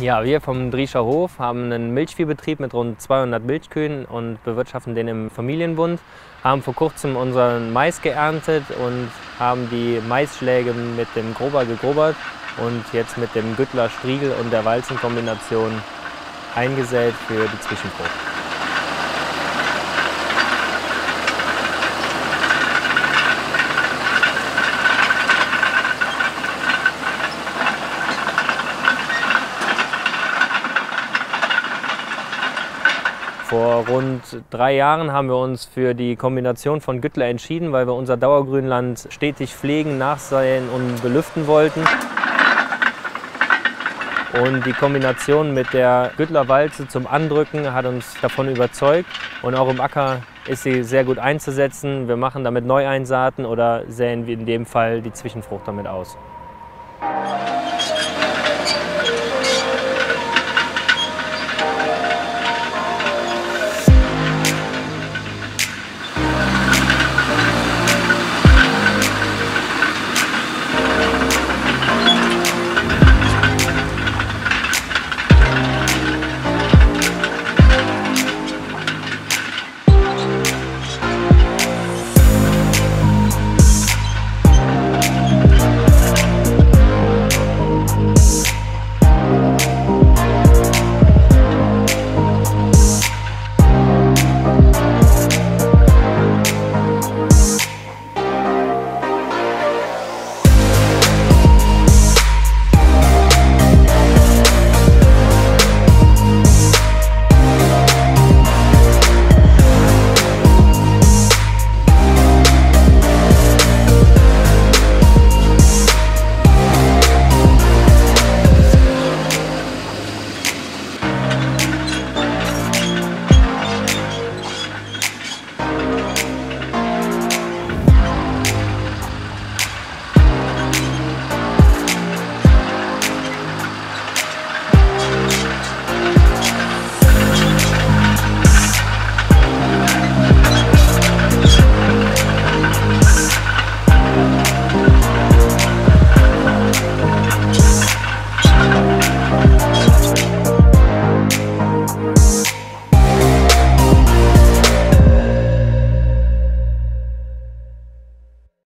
Ja, wir vom Driescher Hof haben einen Milchviehbetrieb mit rund 200 Milchkühen und bewirtschaften den im Familienbund. Haben vor kurzem unseren Mais geerntet und haben die Maisschläge mit dem Grober gegrobert und jetzt mit dem Güttler Striegel und der Walzenkombination eingesät für die Zwischenfrucht. Vor rund drei Jahren haben wir uns für die Kombination von Güttler entschieden, weil wir unser Dauergrünland stetig pflegen, nachsäen und belüften wollten. Und die Kombination mit der Güttlerwalze zum Andrücken hat uns davon überzeugt. Und auch im Acker ist sie sehr gut einzusetzen. Wir machen damit Neueinsaaten oder säen wie in dem Fall die Zwischenfrucht damit aus.